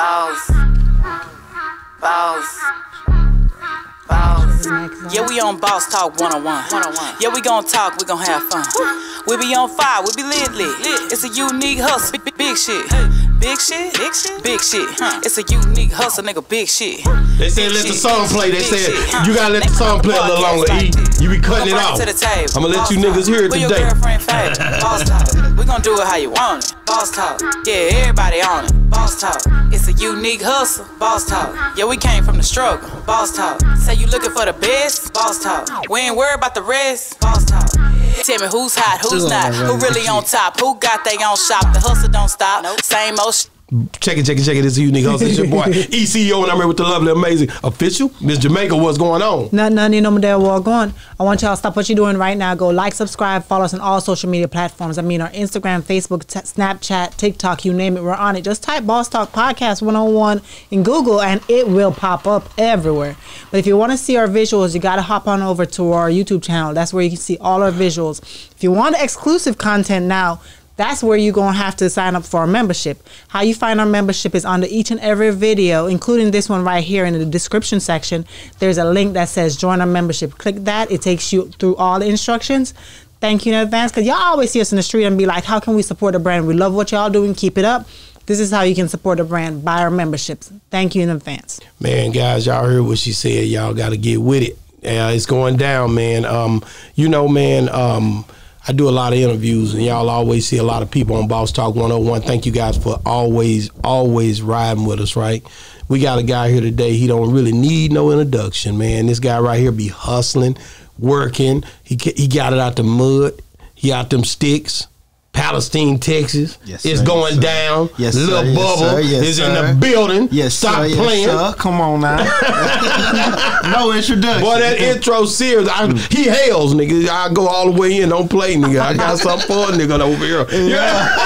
Boss. Boss. Boss. Yeah, we on Boss Talk 101. 101. Yeah, we gon' talk, we gon' have fun. We be on fire, we be lit, lit. It's a unique hustle, big, big shit. Big shit, big shit, big shit. It's a unique hustle, nigga, big shit. They said let the song play. They said you gotta let the song play a little longer. E. You be cutting it off. I'm gonna let you niggas hear it today. Boss talk. We gon' do it how you want it. Boss talk. Yeah, everybody on it. Boss talk. It's a unique hustle. Boss talk. Yeah, we came from the struggle. Boss talk. Say you looking for the best. Boss talk. We ain't worried about the rest. Boss talk. Tell me who's hot, who's not, who really on top, who got they own shop. The hustle don't stop. Same old. Check it, check it, check it. It's a unique hustle. It's your boy ECO, and I'm here with the lovely, amazing official Miss Jamaica. What's going on? Nothing, nothing, you know, there walk on. I want y'all to stop what you're doing right now. Go like, subscribe, follow us on all social media platforms. I mean, our Instagram, Facebook, t- Snapchat, TikTok, you name it, we're on it. Just type Boss Talk Podcast 101 in Google and it will pop up everywhere. But if you want to see our visuals, you got to hop on over to our YouTube channel. That's where you can see all our visuals. If you want exclusive content now, that's where you're going to have to sign up for our membership. How you find our membership is under each and every video, including this one right here in the description section. There's a link that says join our membership. Click that, it takes you through all the instructions. Thank you in advance because y'all always see us in the street and be like, how can we support a brand? We love what y'all doing, keep it up. This is how you can support a brand. Buy our memberships. Thank you in advance. Man, guys, y'all heard what she said. Y'all got to get with it. Yeah, it's going down, man. Um, you know, man. Um, I do a lot of interviews, and y'all always see a lot of people on Boss Talk 101. Thank you guys for always, always riding with us, right? We got a guy here today. He don't really need no introduction, man. This guy right here be hustling, working. He he got it out the mud. He out them sticks. Palestine, Texas. Yes, it's sir, going yes, down. Yes, Little sir, yes, Bubba sir, yes, is in the building. Yes, Stop sir, yes, playing. sir. Come on now. no introduction. Boy, that intro serious. I, he hails, nigga. I go all the way in. Don't play, nigga. I got something for a nigga over here. Yeah.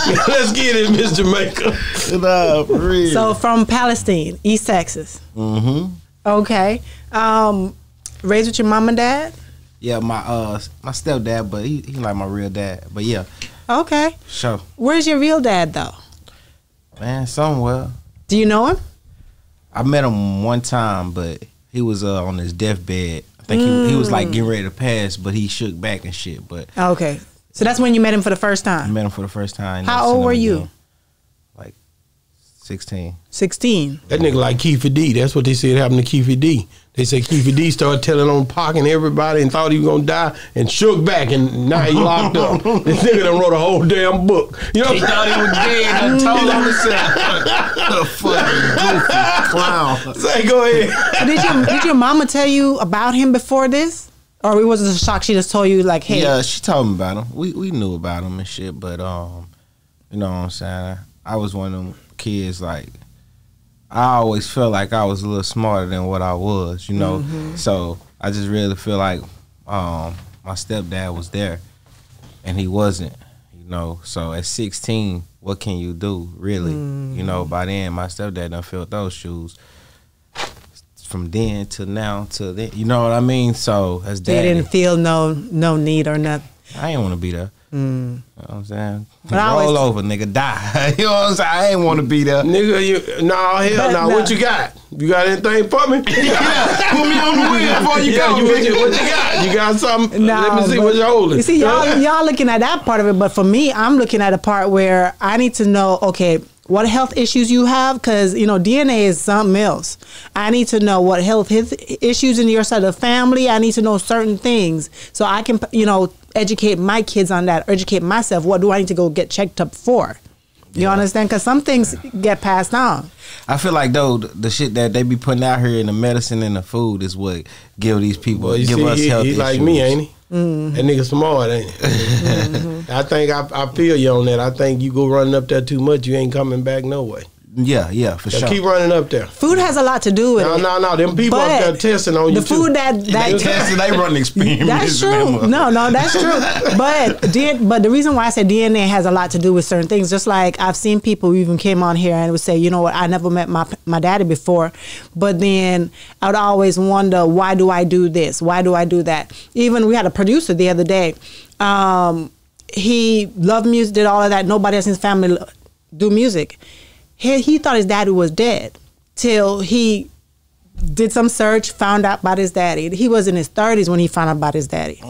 Let's get it, Miss Jamaica. Nah, for real. So from Palestine, East Texas. Mm-hmm. Okay. Um, raised with your mom and dad? Yeah, my uh my stepdad, but he he like my real dad. But yeah, Okay. sure. Where's your real dad though? Man, somewhere. Do you know him? I met him one time, but he was uh on his deathbed. I think he, he was like getting ready to pass, but he shook back and shit. But Okay. So that's when you met him for the first I time. met him for the first time. How old were you? again. Like sixteen. 16. That nigga like Keffe D. That's what they said happened to Keffe D. They said Keffe D started telling on Pac and everybody and thought he was gonna die and shook back and now he locked up. this nigga done wrote a whole damn book. You know He thought he was dead. I told him himself. fucking goofy clown. Say, go ahead. Did your did your mama tell you about him before this? Or was it was a shock she just told you like, hey, Yeah, she told me about him. We we knew about him and shit, but um, you know what I'm saying. I was one of them kids like. I always felt like I was a little smarter than what I was, you know. So I just really feel like um, my stepdad was there, and he wasn't, you know. So at 16, what can you do, really? You know, by then my stepdad done filled those shoes. From then to now to then, you know what I mean. So as they didn't feel no no need or nothing. I ain't want to be there. Mm. You know what I'm saying? But Roll over, nigga, die. you know what I'm saying? I ain't want to be there. Nigga, you no hell But no. no. What you got? You got anything for me? Put me on the wheel before you yeah, go, you, what, you, what you got? You got something? Nah, Let me see what you're holding. You see, y'all y'all looking at that part of it, but for me, I'm looking at a part where I need to know, okay, what health issues you have, because you know DNA is something else. I need to know what health issues in your side of the family. I need to know certain things so I can, you know, educate my kids on that, educate myself. What do I need to go get checked up for? You understand? Because some things get passed on. I feel like though the, the shit that they be putting out here in the medicine and the food is what give these people Well, give see, us he, health he issues. like me, ain't he? Mm-hmm. That nigga smart, ain't he? I think I, I feel you on that. I think you go running up there too much, you ain't coming back no way. Yeah, yeah, for Now sure. keep running up there. Food has a lot to do with No, it. no, no. Them people But up there testing on you the too. food that they that tested, they run experiments. That's true. No, no, that's true. But did but the reason why I said DNA has a lot to do with certain things. Just like I've seen people who even came on here and would say, you know what, I never met my my daddy before, but then I would always wonder why do I do this? Why do I do that? Even we had a producer the other day. Um, he loved music, did all of that. Nobody else in his family do music. He, he thought his daddy was dead till he did some search, found out about his daddy. He was in his 30s when he found out about his daddy.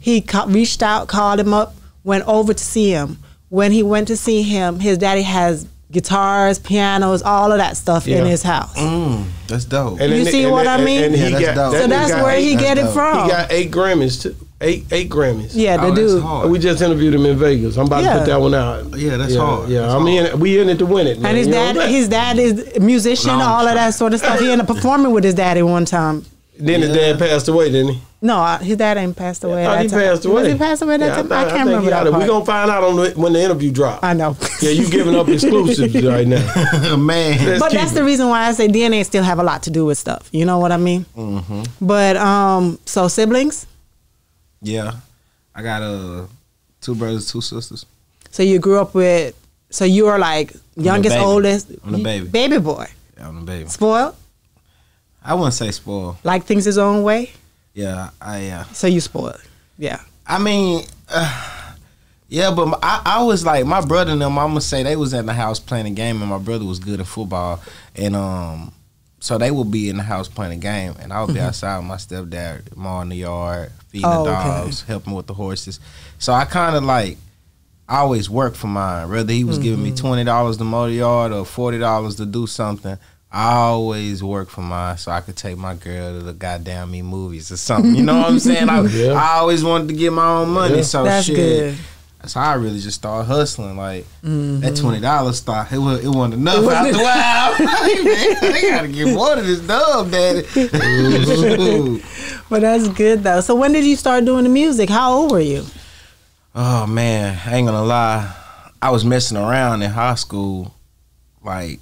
He ca- reached out, called him up, went over to see him. When he went to see him, his daddy has guitars, pianos, all of that stuff in his house. Mm, that's dope. And You then- see and- what I mean? And, Yeah, he that's got, dope. that So nigga that's got where eight, he that's get it from. He got eight Grammys too. Eight eight Grammys. yeah, Oh, the that's dude. hard. We just interviewed him in Vegas. I'm about Yeah. to put that one out. Yeah, that's yeah, hard. Yeah, That's I mean, we in it to win it. Man. And his You dad, his dad is a musician, Long all of that sort of stuff. He ended up performing with his daddy one time. saying? Then his dad passed away, didn't he? No, uh, his dad ain't passed away. I thought he time. passed away. Was he passed away that Yeah, time? I, thought- can't think remember that oughta- We part. gonna find out on the, when the interview drop. I know. Yeah, you giving up exclusives right now. Man. Let's but that's it. the reason why I say DNA still have a lot to do with stuff. You know what I mean? Mm-hmm. But um, so siblings. Yeah. I got uh two brothers, two sisters. So you grew up with. So you were like youngest, baby. oldest. I'm the baby. Baby boy. Yeah, I'm the baby. Spoiled. I wouldn't say spoiled. Like things his own way. Yeah, I uh So you spoiled. Yeah. I mean, uh, yeah, but I, I was like my brother and them. I'm gonna say they was in the house playing a game, and my brother was good at football, and um, so they would be in the house playing a game, and I would be mm-hmm. outside with my stepdad mowing the yard, feeding Oh, the okay. dogs, helping with the horses. So I kind of like I always worked for mine. Whether he was giving me mm-hmm. twenty dollars to mow the yard or forty dollars to do something. I always work for mine so I could take my girl to the goddamn me movies or something. You know what I'm saying? I, Yeah. I always wanted to get my own money. Yeah. So That's shit. good. That's how I really just started hustling. Like Mm-hmm. that twenty dollars start, it was it wasn't enough after a while. I gotta get more of this dub, daddy. But that's good though. So when did you start doing the music? How old were you? oh man, I ain't gonna lie. I was messing around in high school, like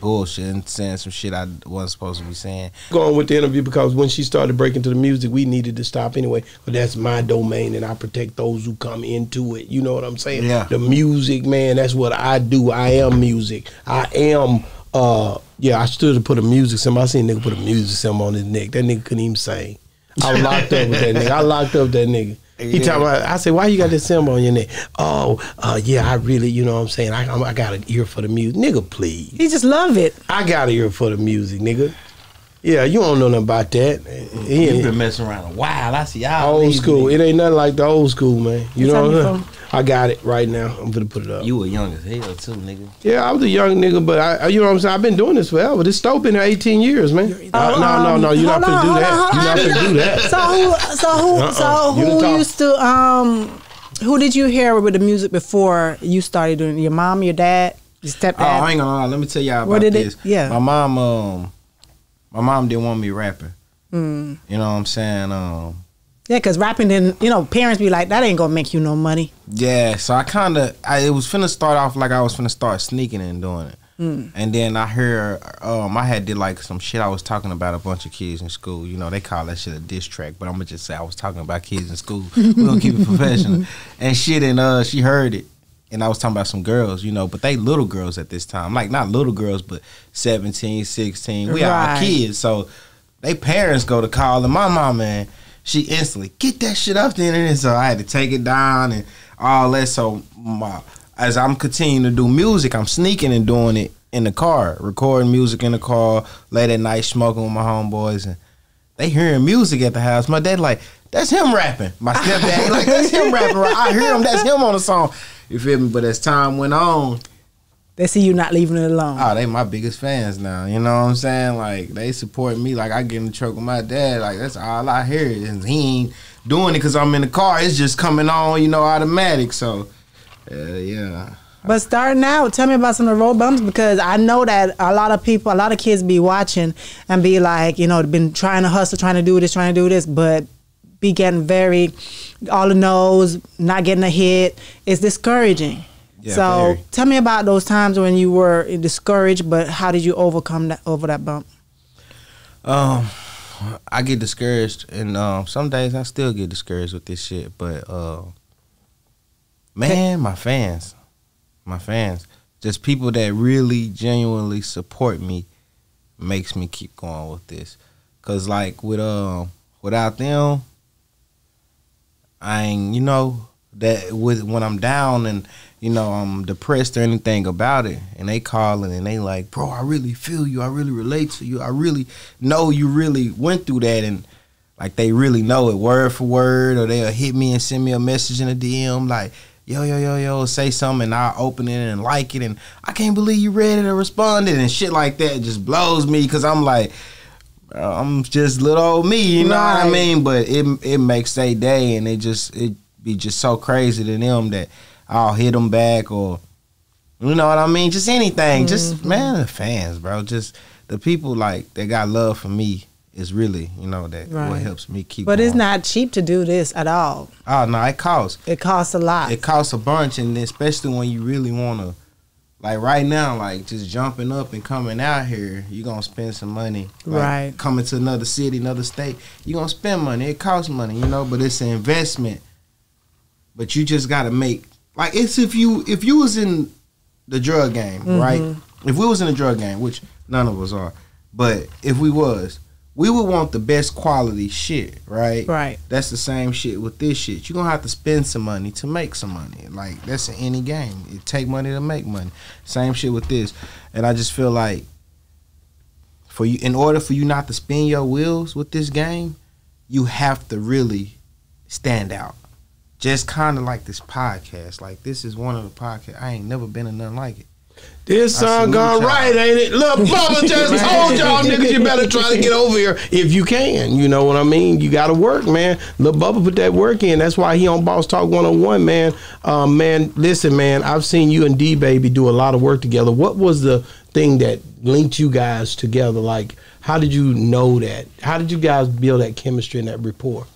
bullshit, and saying some shit I wasn't supposed to be saying. Going with the interview because when she started breaking to the music, we needed to stop anyway. But that's my domain, and I protect those who come into it. You know what I'm saying? Yeah. The music, man. That's what I do. I am music. I am. uh Yeah, I stood to put a music symbol. I seen a nigga put a music symbol on his neck. That nigga couldn't even sing. I locked up with that nigga. I locked up that nigga. He Yeah. talking about. I said, "Why you got this symbol on your neck?" Oh, uh, yeah, I really, you know, what I'm saying, I, I got an ear for the music, nigga. Please, He just love it. I got an ear for the music, nigga. Yeah, you don't know nothing about that. He You've ain't- been messing around a while. I see y'all old school. me. It ain't nothing like the old school, man. You What know what I'm saying? I got it right now. I'm gonna put it up. You were young as hell too, nigga. yeah, I was a young nigga, but I, I- you know what I'm saying. I've been doing this forever. This stove been here 18 years, man. Uh, no, no, no. You're not gonna do that. You're not gonna do that. So who? So who? Uh-uh. So who top. used to? Um, who did you hear with the music before you started doing? it? Your mom, your dad, your stepdad. Oh, hang on. Let me tell y'all about Where did it- this. yeah. My mom, um, my mom didn't want me rapping. Mm. You know what I'm saying? Um, Yeah, because rapping didn't. You know, parents be like, that ain't gonna make you no money. yeah. So I kind of, I it was finna start off like I was finna start sneaking and doing it. Mm. And then I heard, um, I had did like some shit. I was talking about a bunch of kids in school. You know, they call that shit a diss track, but I'm gonna just say I was talking about kids in school. we gonna keep it professional and shit. And uh, she heard it, and I was talking about some girls, you know, but they little girls at this time, like not little girls, but 17, 16. We Right. are kids, so they parents go to call and my mom, and she instantly get that shit off the internet. So I had to take it down and all that. So my as I'm continuing to do music, I'm sneaking and doing it in the car, recording music in the car, late at night smoking with my homeboys and they hearing music at the house. My dad like, that's him rapping. My stepdad like, that's him rapping. I hear him, that's him on the song. You feel me? But as time went on, They see you not leaving it alone. Oh, they my biggest fans now. You know what I'm saying? Like they support me. Like I get in the truck with my dad. Like that's all I hear. And he ain't doing it because I'm in the car. It's just coming on, you know, automatic. So, uh, yeah. But starting out, tell me about some of the road bumps because I know that a lot of people, a lot of kids be watching and be like, you know, been trying to hustle, trying to do this, trying to do this, but be getting very all the no's, not getting a hit. It's discouraging. Yeah, so tell me about those times when you were discouraged, but how did you overcome that over that bump? Um, I get discouraged, and um, some days I still get discouraged with this shit. But uh, man, my fans, my fans, just people that really genuinely support me, makes me keep going with this. Cause like with um, without them, I ain't you know that with when I'm down and you know, I'm depressed or anything about it, and they calling and they like, bro, I really feel you. I really relate to you. I really know you really went through that, and like they really know it word for word, or they'll hit me and send me a message in a DM like, yo, yo, yo, yo, say something, and I open it and like it, and I can't believe you read it or responded, and shit like that just blows me because I'm like. I'm just little old me, you know what I mean? But it it makes their day, and it just it be just so crazy to them that I'll hit them back or you know what I mean? Just anything, just Mm-hmm. man, the fans, bro. Just the people like that got love for me is really you know that what helps me keep. But it's not cheap to do this at all. Oh no, it costs. It costs a lot. It costs a bunch, and especially when you really want to, like right now, like just jumping up and coming out here, you are gonna spend some money. Like, Right. Coming to another city, another state, you are gonna spend money. It costs money, you know, but it's an investment. But you just gotta make like it's if you if you was in the drug game, mm-hmm. right? If we was in the drug game, which none of us are, but if we was, we would want the best quality shit, right? Right. That's the same shit with this shit. You're gonna have to spend some money to make some money. Like that's in any game. It take money to make money. Same shit with this. And I just feel like for you in order for you not to spin your wheels with this game, you have to really stand out. Just kind of like this podcast. Like this is one of the podcasts. I ain't never been in nothing like it. This song gone right, ain't it? Look, Bubba just told y'all niggas you better try to get over here if you can. You know what I mean? You got to work, man. Lil Bubba put that work in. That's why he on Boss Talk 101, man. Um, man, listen, man. I've seen you and Dee Baby do a lot of work together. What was the thing that linked you guys together? Like, how did you know that? How did you guys build that chemistry and that rapport?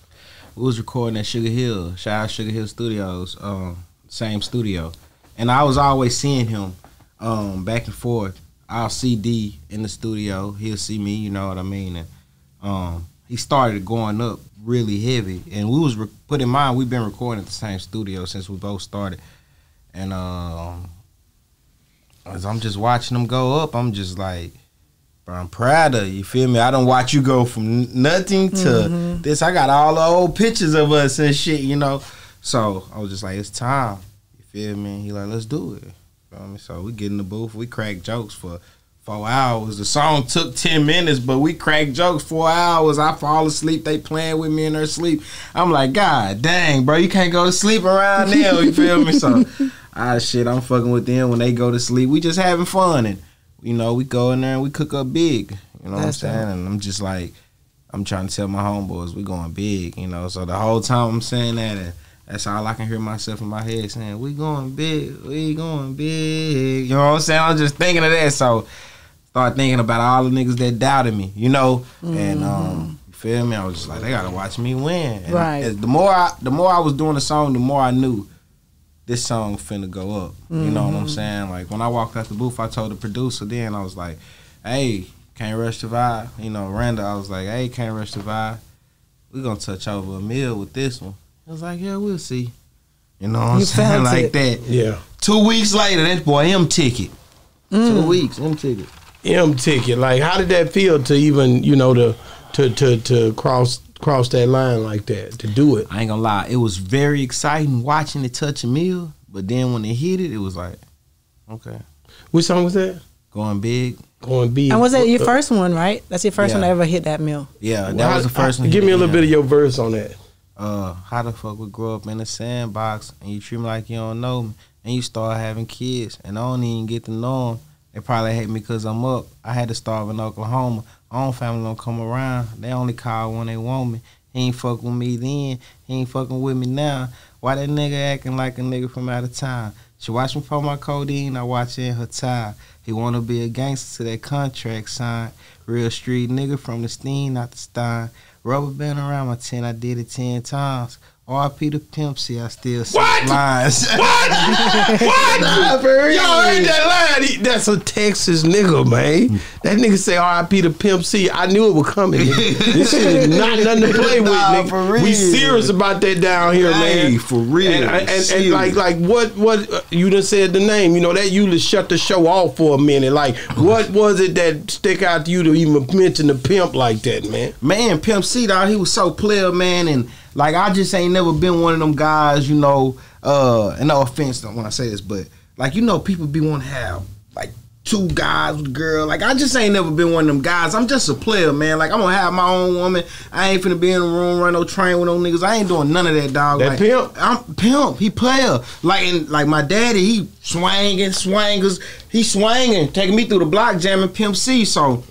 We was recording at Sugar Hill, shout out Sugar Hill Studios, um, same studio, and I was always seeing him um, back and forth. I'll see D in the studio, he'll see me, you know what I mean, and um, he started going up really heavy, and we was put in mind we've been recording at the same studio since we both started, and um, as I'm just watching him go up, I'm just like. I'm proud of you. You feel me? I don't watch you go from nothing to this. I got all the old pictures of us and shit, you know. So I was just like, it's time. You feel me? He like, let's do it. You Feel me? So we get in the booth. We crack jokes for four hours. The song took ten minutes, but we crack jokes four hours. I fall asleep. They playing with me in their sleep. I'm like, God dang, bro, you can't go to sleep around now. You feel me? So, ah, shit, I'm fucking with them when they go to sleep. We just having fun and you know, we go in there and we cook up big. You know That's what I'm saying? And I'm just like, I'm trying to tell my homeboys we going big. You know, so the whole time I'm saying that, and that's all I can hear myself in my head saying, "We going big, we going big." You know what I'm saying? I'm just thinking of that. So start thinking about all the niggas that doubted me. You know, and um. you Feel me? I was just like, they gotta watch me win. And Right. The more I, the more I was doing the song, the more I knew this song finna go up. You know what I'm mm-hmm. saying? Like when I walked out the booth, I told the producer then I was like, "Hey, can't rush the vibe." You know, Randa, I was like, "Hey, can't rush the vibe. We gonna touch over a meal with this one." I was like, "Yeah, we'll see." You know what I'm saying? felt Like it. that. Yeah. Two weeks later, that boy M ticket. Mm. Two weeks, M ticket. M ticket. Like, how did that feel to even, you know, to to to to cross cross that line like that to do it? I ain't gonna lie, it was very exciting watching it touch a meal, but then when it hit it, it was like, okay, Which song was that? going big. Going big. And was that your first one, right? That's your first one Yeah. to ever hit that mill. Yeah, that How- was the first one. Give me a little bit of your verse on that. uh, how the fuck we grow up in a sandbox and you treat me like you don't know me and you start having kids and I don't even get to know them. They probably hate me because I'm up. I had to starve in Oklahoma. Own family don't come around. They only call when they want me. He ain't fuck with me then. He ain't fucking with me now. Why that nigga acting like a nigga from out of town? She watch me for my codeine. I watch in her tie. He wanna be a gangster to that contract sign. Real street nigga from the Steen, not the Stein. Rubber band around my tent, I did it ten times. RP the pimp, see I still see What? lines. What? Nah, real. Y'all heard that line? That's a Texas nigga, man. That nigga say R.I.P. to Pimp C. I knew it was coming. This shit is not nothing to play with, Nah, nigga. We serious about that down here, Hey, man. for real. And, and, and, like, like what, what uh, you done said the name? You know that usually shut the show off for a minute. Like, what was it that stick out to you to even mention the pimp like that, man? man, Pimp C, dog, he was so player, man, and Like I just ain't never been one of them guys, you know. Uh, and no offense when I say this, but like you know, people be want to have like two guys with a girl. Like I just ain't never been one of them guys. I'm just a player, man. Like I'm gonna have my own woman. I ain't finna be in the room run no train with no niggas. I ain't doing none of that, dog. That like, pimp? I'm pimp. He player. Like and like my daddy, he swinging, swingers. He swinging, taking me through the block jamming Pimp C. So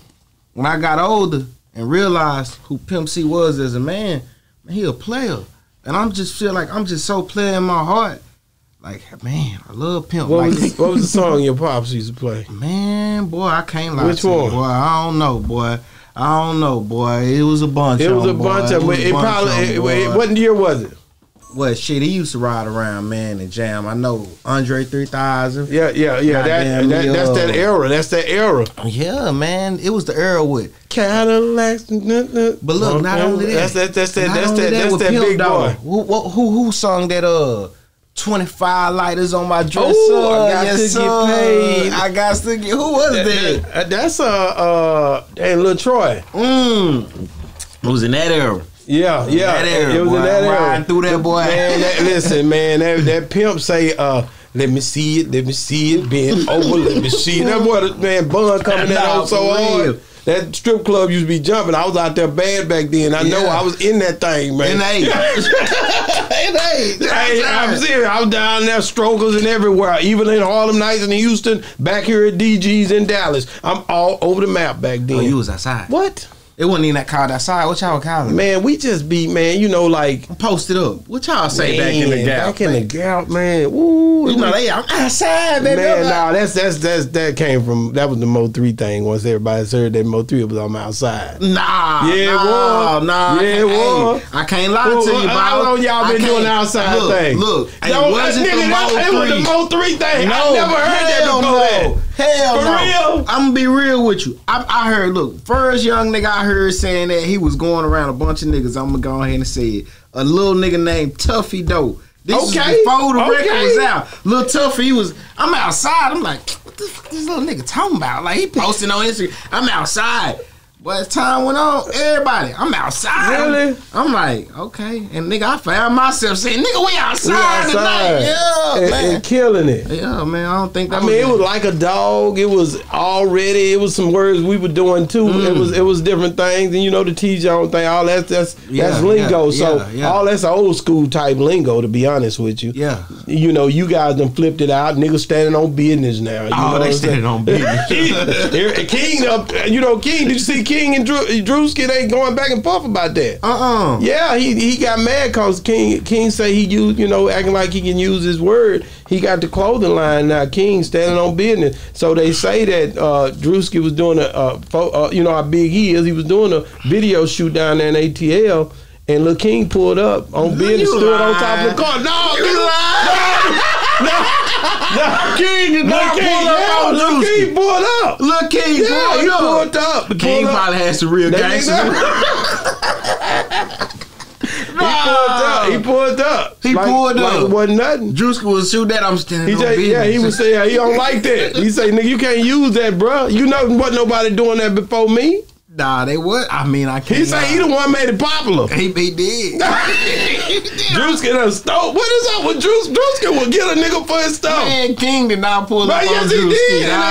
when I got older and realized who Pimp C was as a man, he a player. And I'm just feel like I'm just so player in my heart. Like, man, I love Pimp. What like, was what was the song your pops used to play? Man, boy, I can't lie Which to you, one? boy. I don't know, boy. I don't know, boy. It was a bunch. It was of a 'em, bunch boy. of. was a It, bunch probably. of 'em, It, boy. it, what year was it? What shit? He used to ride around, man, and jam. I know Andre three thousand. Yeah, yeah, yeah. That, that that's that era. That's that era. Yeah, man. It was the era with. Cadillacs. But look, not only that, That's that. That's that. That's only that. That's with that Pimp big boy. Who, who who who sung that? Uh. 25 lighters on my dresser. Ooh, I got yes, to get sir. paid. I got to get. Who was that? Uh, That's uh uh and Lil Troy. Mm. It was in that era. Yeah, yeah. That era, it was boy. in that era. Riding through that, boy. Man, that, listen, man, that, that pimp say, uh, let me see it, let me see it, bend over, let me see it. That boy, man, Bun coming Nah, on so real. hard. That strip club used to be jumping. I was out there bad back then. I know I was in that thing, man. And hey, and hey, Hey, I'm serious. I was down there, strokers and everywhere, even in Harlem Nights in Houston, back here at DG's in Dallas. I'm all over the map back then. Oh, you was outside. what? It wasn't even that called outside. What y'all calling it? Man, we just be, man, you know, like. Posted up. What y'all say back in the gap? Back in the gap, man. Ooh, You know, they I'm outside, baby. Man, nah, that's that's that's that came from that was the Mo three thing. Once everybody heard that Mo three, it was on my outside. Nah, Yeah, it nah, was. nah. Yeah, I it was. hey, I can't lie Well, to you, bro. how long y'all been doing the outside look, thing? Look, it wasn't nigga, the Mo it was the. Mo three thing. No, I never heard that before. no. That. Hell For no. real? I'm gonna be real with you. I, I heard. Look, first young nigga I heard saying that he was going around a bunch of niggas. I'm gonna go ahead and say it. A little nigga named Tuffy Doe. This Okay, is before the record was out. Little Tuffy, he was. I'm outside. I'm like, what the fuck this little nigga talking about? Like he posting on Instagram. I'm outside. But as time went on, everybody, I'm outside. Really? I'm like, okay. And nigga, I found myself saying, nigga, we outside, We outside. tonight. Yeah, and, man. and killing it. Yeah, man. I don't think that I mean, it was like a dog. It was already. It was some words we were doing too. Mm. It was it was different things, and you know the T Jones thing. All that's that's Yeah, that's lingo. yeah, so yeah, all that's old school type lingo. To be honest with you, Yeah. You know, you guys done flipped it out. Niggas standing on business now. You Oh, know they standing on business. King up. You know, King. Did you see King and Drew, Drewski? They going back and forth about that. Uh-uh. Yeah, he he got mad because King King say he used you know acting like he can use his word. He got the clothing line now. King standing on business. So they say that uh, Drewski was doing a, a uh, you know how big he is. He was doing a video shoot down there in ATL. And Lil King pulled up on business, stood on top of the car. No, You nigga, lying. no, no, King did not King, pull up yeah, Lil. King pulled up. Look, King Yeah, pulled he up. pulled up. The King Pulled up. probably had some real gangsters. He pulled up. He pulled up. He pulled like up. It wasn't nothing. Drewski was shoot that. I'm standing He on business. yeah, he was saying he don't like that. He say, nigga, you can't use that, bro. You know what nobody doing that before me. Nah, they would. I mean, I can't. He say he the one made it popular. He, he did. Drewski done stole. What is up with Drews? Drewski will get a nigga for his stuff. Man, King did not pull up yes, he Drewski. did. And,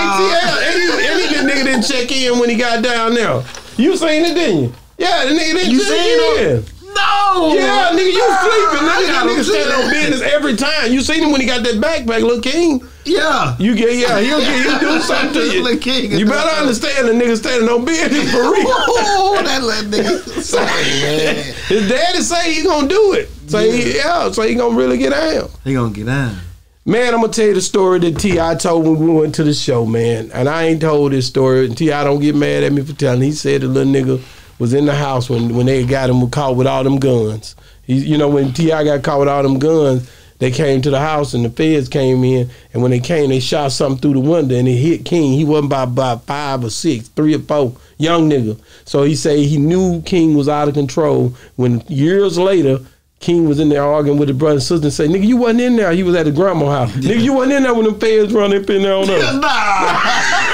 and, he, and the nigga didn't check in when he got down there. You seen it, didn't you? Yeah, the nigga didn't You check seen in. him? No. Yeah, nigga, you sleeping. Nigga, that nigga stand on business every time. You seen him when he got that backpack, Lil King. Yeah. You get, yeah, he'll, get, he'll do something to you. King. You better understand the nigga standing on business for real. Ooh, that little nigga. Sorry, man. His daddy say he gonna do it. Say he, yeah, so he gonna really get down. He gonna get down. Man, I'm gonna tell you the story that T.I. told when we went to the show, man. And I ain't told this story. And T.I. don't get mad at me for telling. He said the little nigga was in the house when, when they got him caught with all them guns. He, you know, when T.I. got caught with all them guns, they came to the house and the feds came in. And when they came, they shot something through the window and it hit King. He wasn't by about five or six, three or four, young nigga. So he say he knew King was out of control. When years later, King was in there arguing with his brother and sister and say, nigga, you wasn't in there. He was at the grandma house. Nigga, you wasn't in there when the feds run up in there on us. Nah.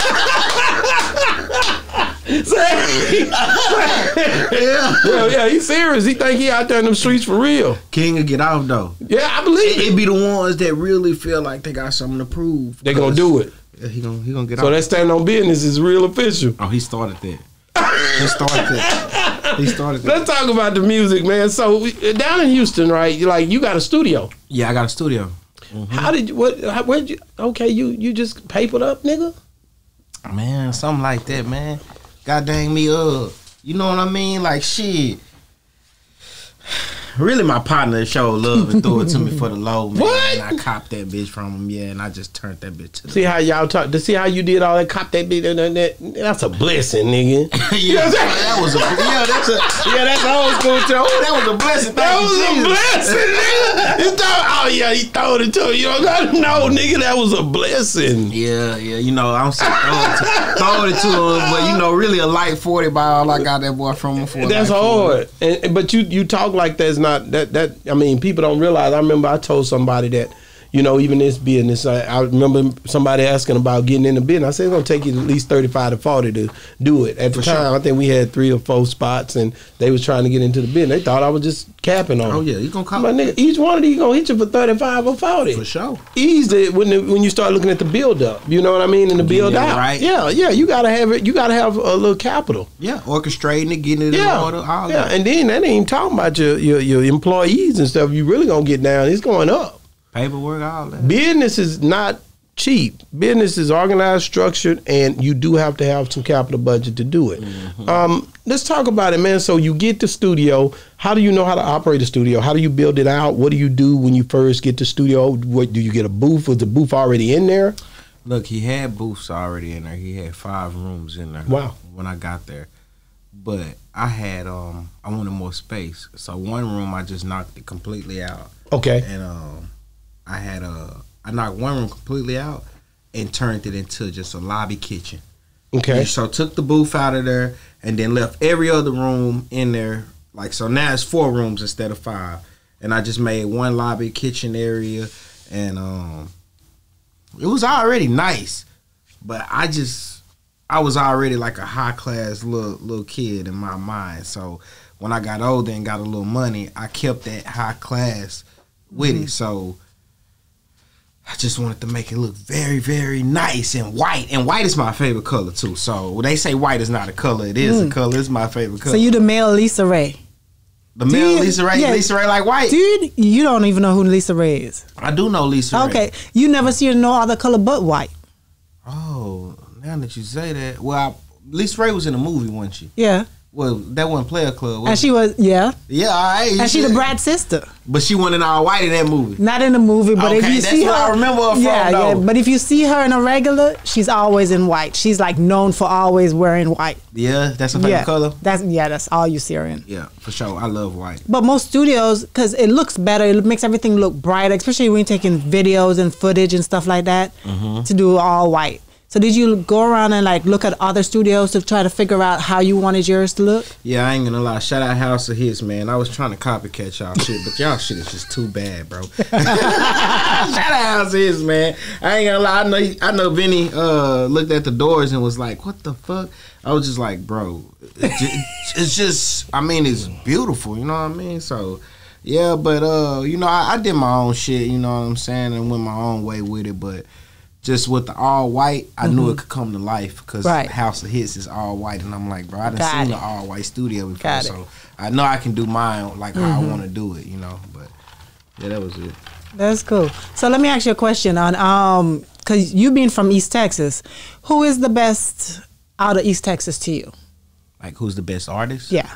Yeah, yeah, he's serious. He think he out there in them streets for real. King will get off though. Yeah, I believe It, it. be the ones that really feel like they got something to prove. They gonna do it. Yeah, he gonna he gonna get So off. that stand on business is real official. oh, he started that. he started that. He started that. Let's talk about the music, man. So down in Houston, right? you Like you got a studio. Yeah, I got a studio. How mm-hmm. did you? What? How, where'd you? Okay, you you just papered up, nigga. Man, something like that, man. God dang me up. You know what I mean? Like shit. Really, my partner showed love and threw it to me for the low, man. What? And I copped that bitch from him, yeah, and I just turned that bitch to the See how y'all talk. To see how you did all that cop that bitch. That, that, that's a blessing, nigga. yeah, that was a yeah, that's a yeah, that's old school too. Oh, that was a blessing. That was you, a blessing, nigga. You thought, oh yeah, he throwed it to you. You don't gotta know, nigga. That was a blessing. Yeah, yeah, you know, I'm saying throw it, to, throw it to him, but you know, really a light forty by all I got that boy from him for. That's light 40. hard. And, and- but you you talk like that's not that that. I mean, people don't realize. I remember I told somebody that. You know, even this business, I, I remember somebody asking about getting in the business. I said it's gonna take you at least thirty five to forty to do it. At the For time, sure. I think we had three or four spots, and they was trying to get into the business. They thought I was just capping on. Oh yeah, you gonna call My nigga, each one of these gonna hit you for thirty five or forty. for sure. Easy when the, when you start looking at the build up. You know what I mean? And the build out. right. Yeah, yeah. You gotta have it. You gotta have a little capital. Yeah, orchestrating it, getting it Yeah, in order, all yeah. that. And then that ain't even talking about your, your your employees and stuff. You really gonna get down. It's going up. Paperwork, all that. Business is not cheap. Business is organized, structured, and you do have to have some capital budget to do it. Mm-hmm. Um, let's talk about it, man. So you get the studio. How do you know how to operate a studio? How do you build it out? What do you do when you first get the studio? What do you get a booth? Was the booth already in there? Look, he had booths already in there. He had five rooms in there. Wow. When I got there, but I had um I wanted more space, so one room I just knocked it completely out, Okay. and um I had a I knocked one room completely out and turned it into just a lobby kitchen. Okay. So took the booth out of there and then left every other room in there. Like so now it's four rooms instead of five. And I just made one lobby kitchen area and um it was already nice. But I just I was already like a high class little little kid in my mind. So when I got older and got a little money, I kept that high class with it. So I just wanted to make it look very, very nice and white. And white is my favorite color too. So they say white is not a color, it is a mm. color. It's my favorite color. So you the male Lisa Raye. the male you- Lisa Raye, yeah. Lisa Raye like white. Dude, you don't even know who Lisa Raye is. I do know Lisa Raye. Okay. You never see her no other color but white. Oh, now that you say that, well, I, Lisa Raye was in a movie, wasn't she? Yeah. Well, that wasn't Player Club. Was And she was yeah. yeah, all right. And she the Brad's sister. but she wasn't all white in that movie. Not in the movie, but if you see her, I remember her from, yeah, yeah. But if you see her in a regular, she's always in white. She's like known for always wearing white. Yeah, that's her favorite yeah, color. that's yeah, that's all you see her in. Yeah, for sure. I love white. But most studios, because it looks better, it makes everything look brighter, especially when you're taking videos and footage and stuff like that, Mm-hmm. to do all white. So did you go around and like look at other studios to try to figure out how you wanted yours to look? Yeah, I ain't gonna lie. Shout out House of Hits, man. I was trying to copycat y'all shit, but y'all shit is just too bad, bro. Shout out House of Hits, man. I ain't gonna lie. I know, I know. Vinny uh, looked at the doors and was like, "What the fuck?" I was just like, "Bro, it's just. I mean, it's beautiful. You know what I mean?" So. Yeah, but uh, you know, I, I did my own shit, you know what I'm saying, and went my own way with it. But just with the all white, I knew it could come to life because Mm-hmm. Right. House of Hits is all white, and I'm like, bro, I done Got seen it. the all white studio before, Got it. so I know I can do mine like how I Mm-hmm. want to do it, you know. But yeah, that was it. That's cool. So let me ask you a question on um, because you being from East Texas, who is the best out of East Texas to you? Like, who's the best artist? Yeah,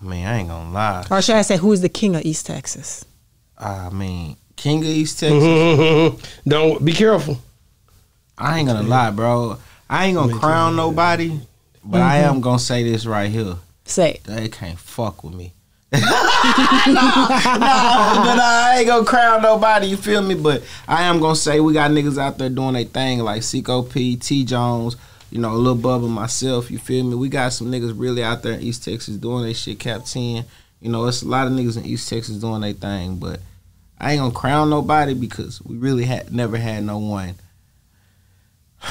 I mean, I ain't gonna lie. or should I say, who is the king of East Texas? I mean, King of East Texas. Mm-hmm. Don't be careful. I ain't gonna lie, bro. I ain't gonna crown nobody, but I Mm-hmm. am gonna say this right here. Say. They can't fuck with me. no, no, but I ain't gonna crown nobody. You feel me? But I am gonna say we got niggas out there doing their thing, like Seco P, T Jones, you know, Lil Bubba, myself. You feel me? We got some niggas really out there in East Texas doing their shit. Cap Ten, you know, it's a lot of niggas in East Texas doing their thing. But I ain't gonna crown nobody because we really had never had no one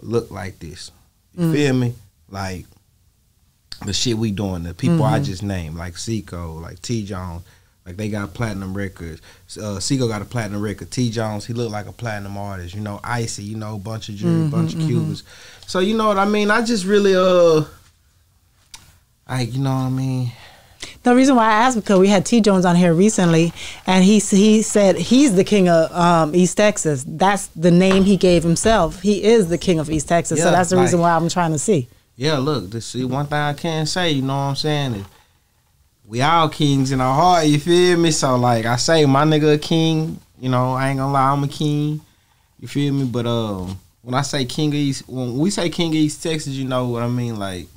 look like this. You Mm. feel me? Like the shit we doing, the people Mm-hmm. I just named, like Seco, like T Jones, like they got platinum records. Uh, Seco got a platinum record. T Jones, he looked like a platinum artist. You know, Icy, you know, bunch of jury, Mm-hmm, bunch of Cubans. So you know what I mean? I just really uh, like you know what I mean? The reason why I asked because we had T Jones on here recently, and he he said he's the king of um, East Texas. That's the name he gave himself. He is the king of East Texas. so that's the reason why I'm trying to see. Yeah, look, this is one thing I can say, you know what I'm saying? is we all kings in our heart, you feel me? So like I say, my nigga a king, you know, I ain't gonna lie, I'm a king. You feel me? But um when I say King of East when we say King of East Texas, you know what I mean? Like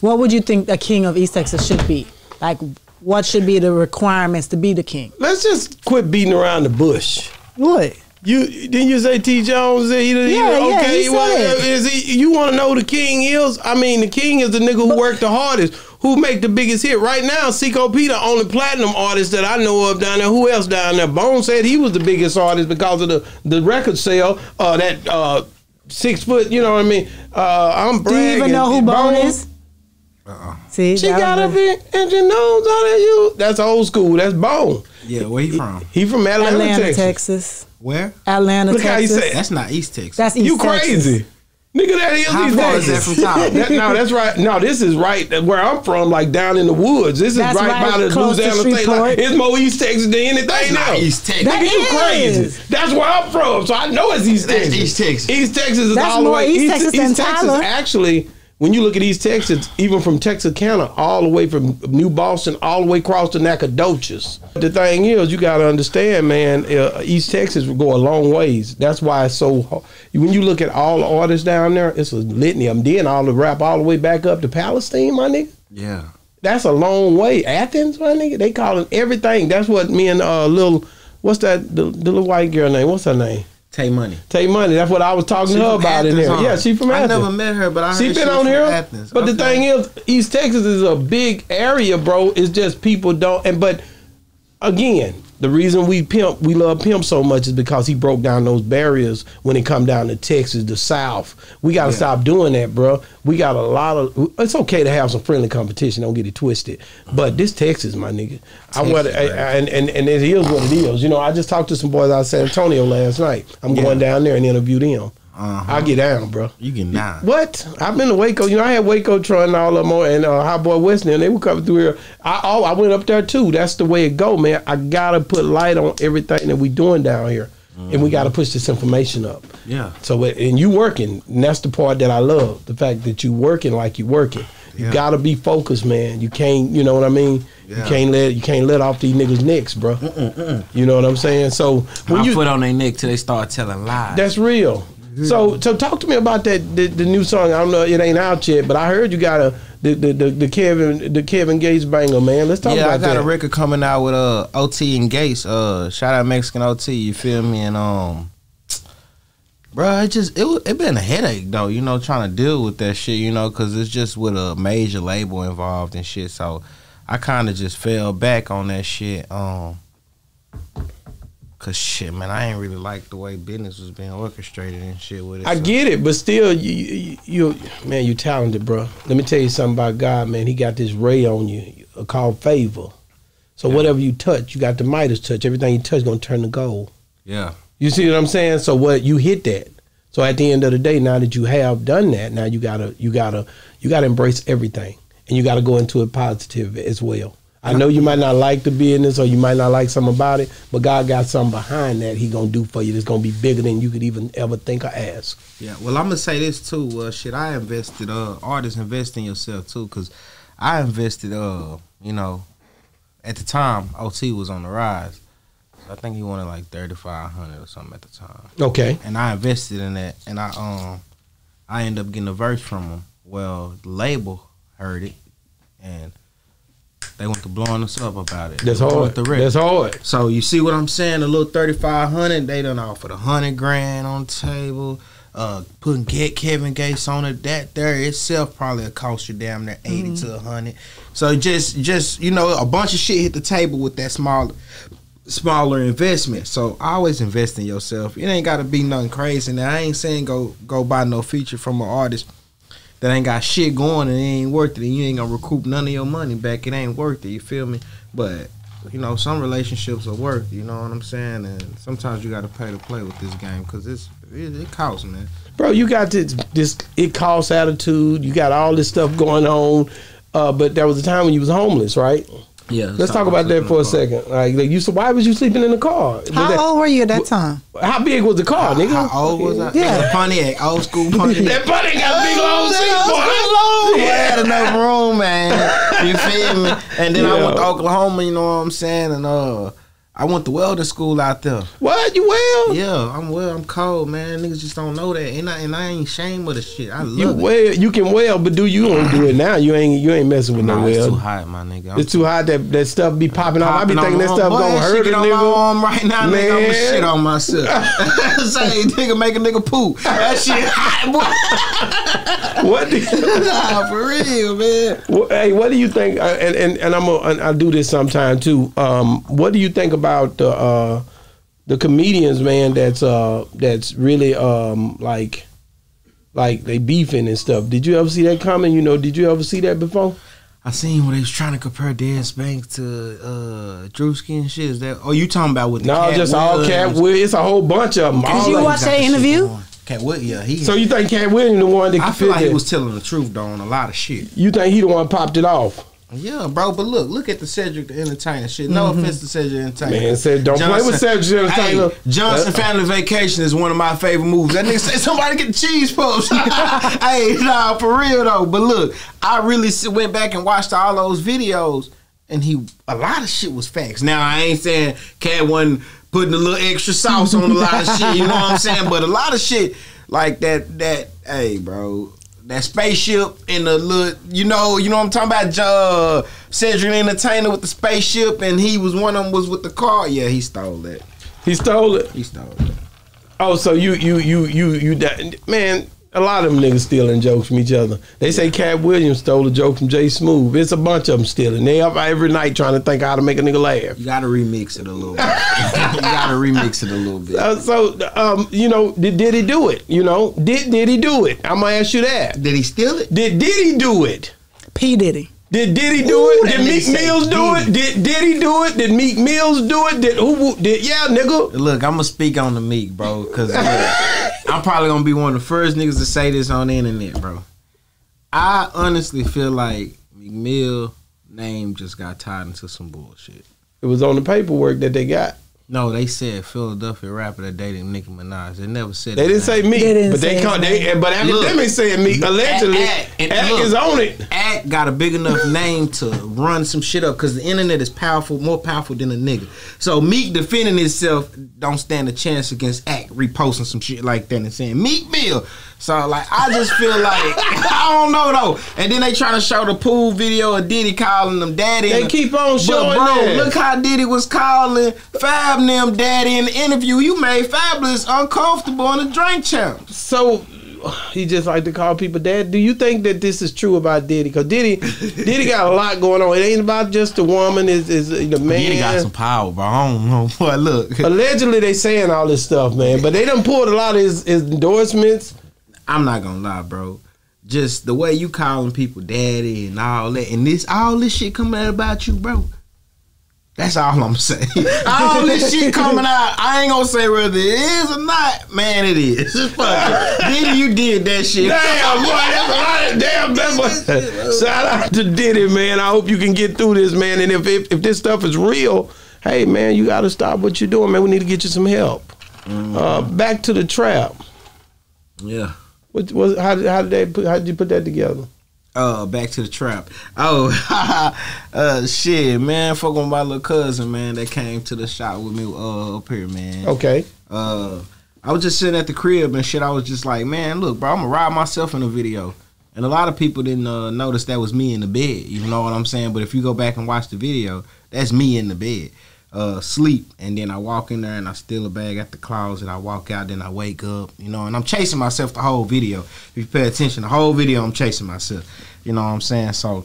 What would you think a king of East Texas should be? Like, what should be the requirements to be the king? Let's just quit beating around the bush. What? You didn't you say T Jones? He, he, Yeah, yeah, okay. he well, said is he? You want to know who the king is? I mean, the king is the nigga who worked the hardest, who make the biggest hit. Right now, Seco P, the only platinum artist that I know of down there. Who else down there? Bone said he was the biggest artist because of the the record sale. Uh, that uh, six foot. You know what I mean? Uh, I'm Do you even know who Bone is? Uh-uh. See, She got a up the- in engine nose on that you. That's old school. That's Bone. Yeah, where you from? He from Atlanta, Atlanta, Texas. Texas. Where? Atlanta, Look how he Texas. said- That's not East Texas. That's East You Texas. crazy. Nigga, that is How East far is that Texas. from Tyler? That- no, that's right. No, this is right where I'm from, like down in the woods. This is right, right by the close to Louisiana state line. Shreveport. It's more East Texas than anything That's not else. East Texas. That Nigga, you is. crazy. That's where I'm from, so I know it's East That's Texas. East Texas. East Texas is That's all the more way. East Texas than Texas Tyler. actually. When you look at East Texas, even from Texarkana all the way from New Boston, all the way across to Nacogdoches. The thing is, you got to understand, man. Uh, East Texas will go a long ways. That's why it's so. hard. When you look at all the artists down there, it's a litany I'm Then all the rap all the way back up to Palestine, my nigga. Yeah. That's a long way. Athens, my nigga. They call calling everything. That's what me and uh little. What's that? The, the little white girl name? What's her name? Tay Money. Tay Money. That's what I was talking She to her from about in Athens, here. huh? Yeah, she from I never met her, but I heard She she been was on here. Athens. But the thing is, East Texas is a big area, bro. It's just people don't. And but again, the reason we pimp, we love pimp so much is because he broke down those barriers when it come down to Texas, the South. We got to Yeah. stop doing that, bro. We got a lot of. It's okay to have some friendly competition. Don't get it twisted. But this Texas, my nigga, Texas, I, I- and, and and it is what it is. You know, I just talked to some boys out of San Antonio last night. I'm going down there and interview them. Uh-huh. I get down, bro. You can down. What? I've been to Waco. You know, I had Waco Tron and all of them, and uh, Hot Boy West, and they were coming through here. I oh, I went up there too. That's the way it go, man. I gotta put light on everything that we doing down here, and we gotta push this information up. Yeah. So, and you working, and that's the part that I love. The fact that you working like you working. You Yeah. gotta be focused, man. You can't, you know what I mean. You Yeah. can't let you can't let off these niggas' necks, bro. You know what I'm saying? So when I you put on their neck till they start telling lies. that's real. So, so talk to me about that the, the new song. I don't know, it ain't out yet, but I heard you got a the the, the, the Kevin the Kevin Gates banger, man. Let's talk about it. yeah, I got that. a record coming out with uh OT and Gates. Uh, shout out Mexican OT. You feel me? And um, bro, it just it it been a headache though. You know, trying to deal with that shit. You know, because it's just with a major label involved and shit. So I kind of just fell back on that shit. Um. Cause shit, man, I ain't really like the way business was being orchestrated and shit with it. I so- get it, but still, you, you, you man, you talented, bro. Let me tell you something about God, man. He got this ray on you uh, called favor. So whatever you touch, you got the Midas touch. Everything you touch gonna turn to gold. Yeah, You see what I'm saying? So what you hit that. So at the end of the day, now that you have done that, now you gotta you gotta you gotta embrace everything, and you gotta go into it positive as well. I know you might not like the business or you might not like something about it, but God got something behind that He gonna do for you that's gonna be bigger than you could even ever think or ask. Yeah, well, I'm gonna say this too. Uh, shit, I invested. Uh, artists invest in yourself too, cause I invested. Uh, you know, at the time, OT was on the rise. I think he wanted like thirty five hundred or something at the time, Okay. and I invested in that, and I um, I ended up getting a verse from him. Well, the label heard it, and they went to blowing us up about it. That's Blowing hard. up The record. That's hard. So you see what I'm saying? A little thirty five hundred. They done offered a hundred grand on the table. Uh, putting get Kevin Gates on it. That there itself probably a cost you damn near 80 to a hundred. So just just you know a bunch of shit hit the table with that small smaller investment. So always invest in yourself. It ain't got to be nothing crazy. Now I ain't saying go go buy no feature from an artist that ain't got shit going and it ain't worth it. And you ain't gonna recoup none of your money back. It ain't worth it. You feel me? But you know, some relationships are worth. You know what I'm saying? And sometimes you got to pay to play with this game because it's it, it costs, man. bro. You got this, this it costs attitude. You got all this stuff going on. Uh, but there was a time when you was homeless, right? Yeah. Let's talk about that for a second. Like, like you, so why was you sleeping in the car? Was How that- old were you at that time? How big was the car, nigga? How old was I? Yeah. Yeah, Pontiac, old school Pontiac. That buddy got a big long seat, I boy. had enough room, man. You feel me? And then I went to Oklahoma. You know what I'm saying? And uh, I went to welding school out there. What you well? Yeah, I'm well. I'm cold, man. Niggas just don't know that, and I and I ain't ashamed of the shit. I love You it. well, you can well, but do you don't do it now? You ain't you ain't messing with no Nah, it's too hot, my nigga. I'm It's too hot that that stuff be popping off. I be thinking that stuff arm. gonna Boy, hurt a get on my nigga. arm right now, nigga. I'ma Man. shit on myself. Say, nigga, make a nigga poop. That shit hot, boy. What? Do you, nah, for real, man. Well, hey, what do you think? uh, And and, and I'm a, and I do this sometime too. Um, what do you think about the uh, the comedians, man? That's uh, that's really um, like like they beefing and stuff. Did you ever see that comment? You know, did you ever see that before? I seen where they was trying to compare Desi Banks to uh Druski and shit. Is that? Oh, you talking about with the No, Katt just all Williams? Katt Williams. It's a whole bunch of them. Did All you of watch that interview? Katt Williams, yeah, he. So you think Katt Williams the one that I feel like he was telling the truth though on a lot of shit. You think he the one popped it off? Yeah, bro. But look, look at the Cedric the Entertainer shit. No mm-hmm. offense to Cedric the Entertainer. Man said, "Don't play with Cedric the Entertainer." Hey, Johnson That- Family Vacation is one of my favorite movies. That nigga say somebody get the cheese puffs. hey, nah, for real though. But look, I really went back and watched all those videos, and he a lot of shit was facts. Now I ain't saying Katt wasn't putting a little extra sauce on a lot of shit. You know what I'm saying? But a lot of shit like that. That hey, bro. That spaceship and the little, you know, you know what I'm talking about. Uh, Cedric Entertainer with the spaceship, and he was one of them was with the car. Yeah, he stole that. He stole it. He stole that. Oh, so you you you you you that man? A lot of them niggas stealing jokes from each other. They say Katt Williams stole a joke from Jay Smooth. It's a bunch of them stealing. They up every night trying to think how to make a nigga laugh. You gotta remix it a little bit. you gotta remix it a little bit. Uh, so, um, you know, did, did he do it? You know, did did he do it? I'm gonna ask you that. Did he steal it? Did did he do it? P Diddy. Did did he do Ooh, it? that Did Meek Mills do it? Did did he do it? Did Meek Mills do it? Did who who- did yeah, nigga? Look, I'm gonna speak on the Meek, bro, because I'm probably gonna be one of the first niggas to say this on the internet, bro. I honestly feel like Meek Mill name just got tied into some bullshit. It was on the paperwork that they got. No, they said Philadelphia rapper that dated Nicki Minaj. They never said They didn't say me, Meek, They didn't but they say call his they but Akademiks said Meek. Allegedly, Act- Act, and look, is on it. Act got a big enough name to run some shit up because the internet is powerful, more powerful than a nigga. So Meek defending himself don't stand a chance against Act reposting some shit like that and saying Meek Mill. So like I just feel like I don't know though. And then they trying to show the pool video of Diddy calling them daddy. They keep on showing but showing bro, that. look how Diddy was calling Fab them daddy in the interview. You made Fabolous uncomfortable on the drink champs. So he just like to call people dad. Do you think that this is true about Diddy? Because Diddy, Diddy got a lot going on. It ain't about just the woman. Is is the man? Diddy got some power, bro. I don't know. Boy, look. Allegedly, they saying all this stuff, man. But they done pulled a lot of his, his endorsements. I'm not gonna lie, bro. Just the way you calling people daddy and all that, and this all this shit coming out about you, bro. That's all I'm saying. all this shit coming out, I ain't gonna say whether it is or not. Man, it is. Diddy, you did that shit. Damn, boy, that's a lot of damn. Shout out to Diddy, man. I hope you can get through this, man. And if if, if this stuff is real, hey, man, you got to stop what you're doing, man. We need to get you some help. Uh, back to the trap. Yeah. What was how did how did they put how did you put that together? Uh, back to the trap. Oh, uh, shit, man. Fuck with my little cousin, man. That came to the shop with me uh, up here, man. Okay. uh I was just sitting at the crib and shit. I was just like, man, look, bro, I'm gonna ride myself in the video. And a lot of people didn't uh, notice that was me in the bed. You know what I'm saying? But if you go back and watch the video, that's me in the bed, uh, sleep. And then I walk in there and I steal a bag at the closet. I walk out, then I wake up. You know, and I'm chasing myself the whole video. If you pay attention, the whole video, I'm chasing myself. You know what I'm saying? So.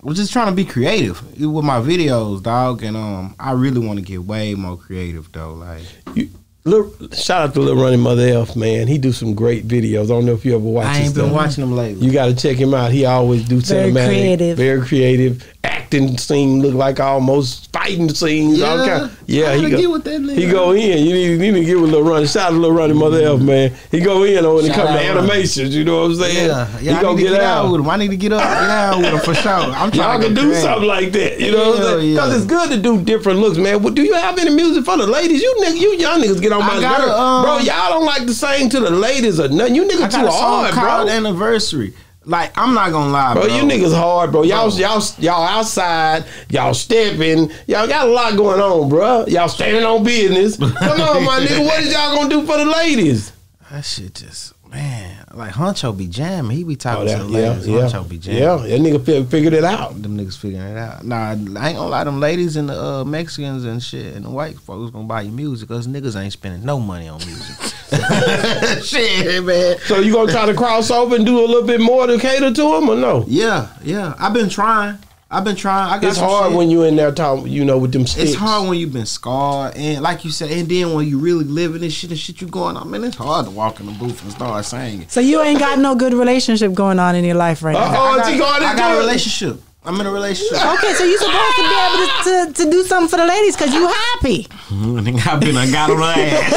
I was just trying to be creative with my videos, dog, and um, I really want to get way more creative though. Like, You Lil, shout out to Little Running Mother F, man. He do some great videos. I don't know if you ever watch I his ain't been stuff. watching them lately. You got to check him out. He always do Very cinematic, creative. very creative. Acting scene look like almost fighting scenes. all Yeah. kind. yeah. He go, get with that he go in. You need, you need to get with Lil Running. Shout out to Lil Running Mother F, man. He go in on when it Shout come to animations. You know what I'm saying? yeah, yeah. he I go need to get, get out. out with him. I need to get up, get out with him for sure. I'm trying Y'all to can do crazy. something like that, you know what I'm Hell saying? Because yeah. it's good to do different looks, man. What, do you have any music for the ladies? You niggas, you young niggas get on my got nerves, um, bro. Y'all don't like to sing to the ladies or nothing. You I niggas got too a song hard, bro. Anniversary. Like I'm not gonna lie, Bro, bro. you niggas hard, bro. Y'all, Bro. y'all, y'all outside. Y'all stepping. Y'all got a lot going on, bro. Y'all standing on business. Come on, my nigga. What is y'all gonna do for the ladies? That shit just man, like Huncho be jamming. He be talking Oh, to the yeah, ladies. yeah, Huncho be jamming. yeah. That nigga fi- figured it out. Them niggas figuring it out. Nah, I ain't gonna lie. Them ladies and the uh, Mexicans and shit and the white folks gonna buy you music because niggas ain't spending no money on music. shit, man. So you gonna try to cross over and do a little bit more to cater to them or no? Yeah, yeah. I've been trying. I've been trying. I got It's hard shit. when you in there talking, you know, with them sticks. It's hard when you've been scarred, and like you said, and then when you really living this shit and shit you going on, man, it's hard to walk in the booth and start singing. So you ain't got no good relationship going on in your life right now. Uh-oh. Oh, I is he got, I got a relationship. I'm in a relationship. Okay, so you're supposed to be able to, to, to do something for the ladies because you happy. Mm, nigga, I've been, I got on her ass.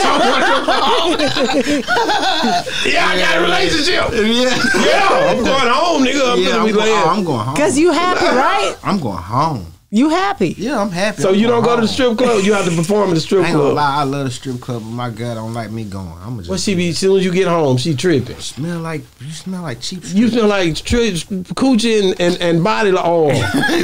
Yeah, I got a relationship. yeah, Yeah, I'm going home, nigga. I'm yeah. gonna I'm, be go- laying. oh, I'm going home. Because you happy, right? I'm going home. You happy. Yeah, I'm happy. so I'm you don't going go to the strip club. You have to perform at the strip I ain't gonna club. lie, I love the strip club, but my gut don't like me going. I'm just What she be? As soon as you get home, she tripping. smell like you smell like cheap. You smell like tri- coochie and, and, and body oil.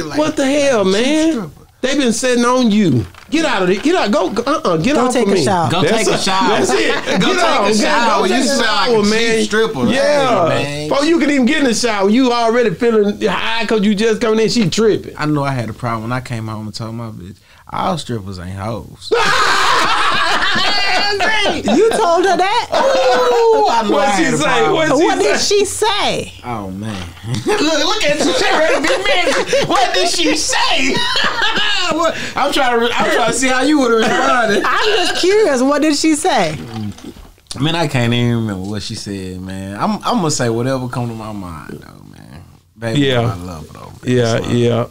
Like what the hell, cheap man? Stripper. They been sitting on you. Get out of there. Get out. Go. Uh. uh Get Go off take of a me. shower. Go That's take a shower. That's it. Go Get take a out. Get- shower. Go You take a like a shower, cheap man. stripper. Hey, Yeah. man. Before you can even get in the shower, you already feeling high because you just coming in. She tripping. I know I had a problem when I came home and told my bitch, all strippers ain't hoes. You told her that? Ooh, I know What I she say? What What she did say? she say? Oh man! look, look at you, she ready to be married. What did she say? What- I'm trying to, I'm trying to see how you would have responded. I'm just curious. What did she say? Man, I can't even remember what she said, man. I'm, I'm gonna say whatever come to my mind, though, man. Baby, Yeah. I love her, though. man. Yeah, It's like, yeah.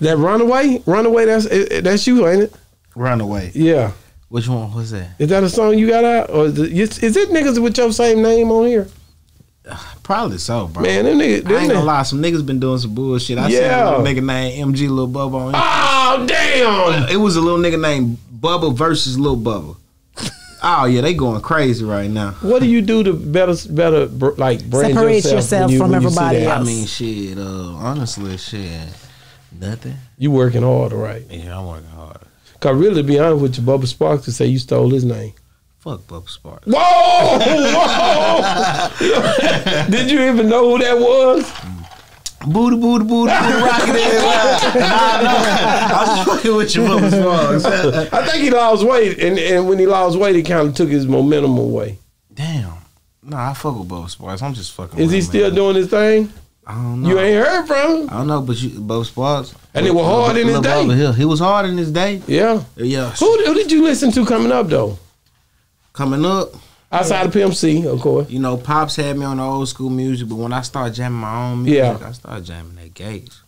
That runaway, runaway. That's that's you, ain't it? Runaway. Yeah. Which one was that? Is that a song you got out, or is it, is is it niggas with your same name on here? Probably so, bro. Man, them niggas. I ain't gonna niggas lie, some niggas been doing some bullshit. I seen Yeah. a little nigga named MG Lil Bubba on oh damn! It was a little nigga named Bubba versus Little Bubba. Oh yeah, they going crazy right now. What do you do to better, better, like brand Separate yourself, yourself you, from when you see everybody else. I mean, shit. Uh, honestly, shit, nothing. You working hard, right? Yeah, I'm working hard. Cause really, to be honest with you, Bubba Sparks to say you stole his name. Fuck Bubba Sparks. Whoa! Whoa! Did you even know who that was? Booty, booty, booty, booty, rocking it. Nah, nah. I was fucking with you, Bubba Sparks. I think he lost weight, and, and when he lost weight, he kind of took his momentum away. Damn. Nah, I fuck with Bubba Sparks. I'm just fucking. Is he still man. doing his thing? I don't know. You ain't heard from him? I don't know, but you, Bubba Sparks. And it was hard in his day. He was hard in his day. Yeah. Yeah. Who, who did you listen to coming up though? Coming up, Outside of Pimp C, of course. you know, Pops had me on the old school music, but when I started jamming my own music, Yeah. I started jamming that Gates.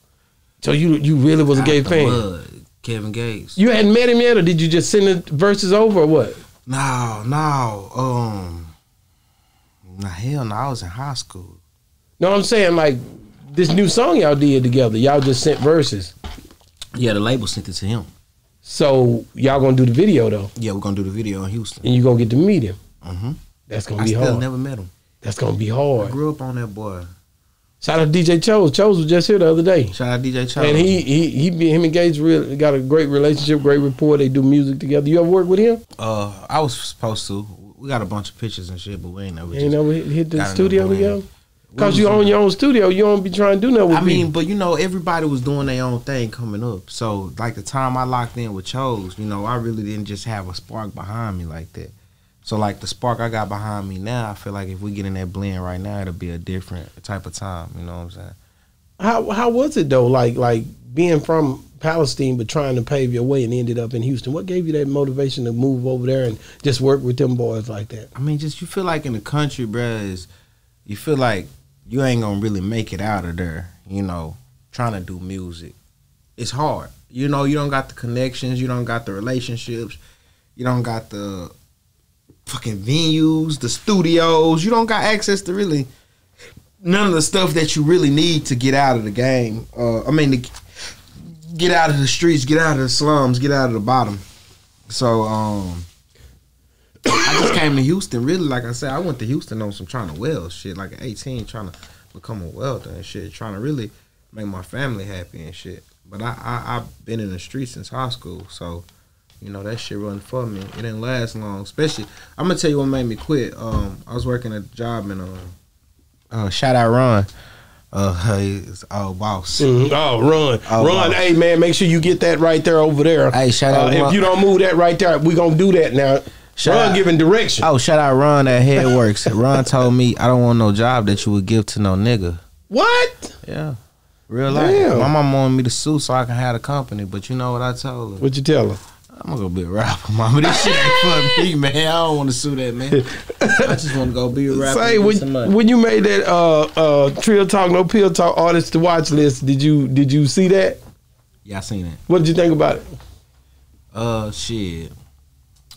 So you you really was a gay fan. mud, Kevin Gates. You hadn't met him yet, or did you just send the verses over, or what? No, no, um, nah, hell no, I was in high school. No, I'm saying like this new song y'all did together. Y'all just sent verses. Yeah, the label sent it to him. So y'all gonna do the video though, Yeah, we're gonna do the video in Houston. and you gonna get to meet him. hmm That's gonna I be still hard. never met him. That's gonna be hard. I grew up on that boy. Shout out to DJ Chose. Chose was just here the other day. Shout out DJ Chose. And he he he him and Gates really got a great relationship, great rapport. They do music together. You ever work with him? uh, I was supposed to. We got a bunch of pictures and shit, but we ain't never. You ain't never hit, hit the studio together? Cause you own your own studio, you don't be trying to do nothing with I mean, people. but you know, everybody was doing their own thing coming up. So, like the time I locked in with Chose, you know, I really didn't just have a spark behind me like that. So, like the spark I got behind me now, I feel like if we get in that blend right now, it'll be a different type of time. You know what I'm saying? How how was it though? Like like being from Palestine but trying to pave your way and ended up in Houston. What gave you that motivation to move over there and just work with them boys like that? I mean, just you feel like in the country, bruh, is you feel like you ain't gonna really make it out of there. You know, trying to do music, it's hard. You know, you don't got the connections, you don't got the relationships, you don't got the fucking venues, the studios. You don't got access to really none of the stuff that you really need to get out of the game. Uh, I mean, to get out of the streets, get out of the slums, get out of the bottom. So, um, I just came to Houston. Really, like I said, I went to Houston on some trying to weld shit, like at 18, trying to become a welder and shit, trying to really make my family happy and shit. But I, I I've been in the streets since high school, so you know that shit wasn't for me. It didn't last long. Especially, I'm gonna tell you what made me quit. Um, I was working a job in um, uh, shout out Ron, uh, his old boss. Mhm. Oh, run, Oh, run! wow. Hey, man, make sure you get that right there over there. Hey, shout Uh, out if Ron. you don't move that right there, we gonna do that now. Shout run, out- giving direction. Oh, shout out Ron at Headworks. Ron told me I don't want no job that you would give to no nigga. What? Yeah. Real life. Damn. My mom wanted me to sue so I can have a company, but you know what I told her? What'd you tell her? I'm gonna go be a rapper, mama. This shit ain't for me, man. I don't want to sue that man. I just want to go be a rapper. Say and get some when, when you made that uh uh Trill Talk No Pill Talk artist to watch list, did you did you see that? Yeah, I seen it. What did you think about it? Uh, shit.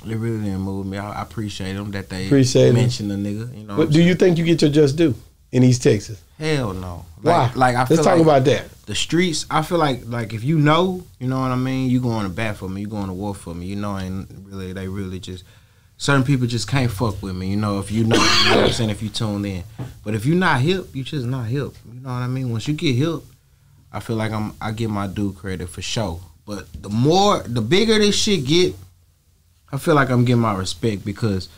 It really didn't move me. I, I appreciate them that they appreciate mentioned the nigga. You know, What, do you think you get your just due in East Texas? Hell no. Why? Like, like I feel Let's talk like about that. the streets. I feel like like if you know, you know what I mean. You going to bat for me. You going to war for me. You know, ain't really they really just certain people just can't fuck with me. You know, if you know, you know what I'm saying. If you tuned in, but if you not hip, you just not hip. You know what I mean. Once you get hip, I feel like I'm I get my due credit for sure. But the more, the bigger this shit get, I feel like I'm getting my respect because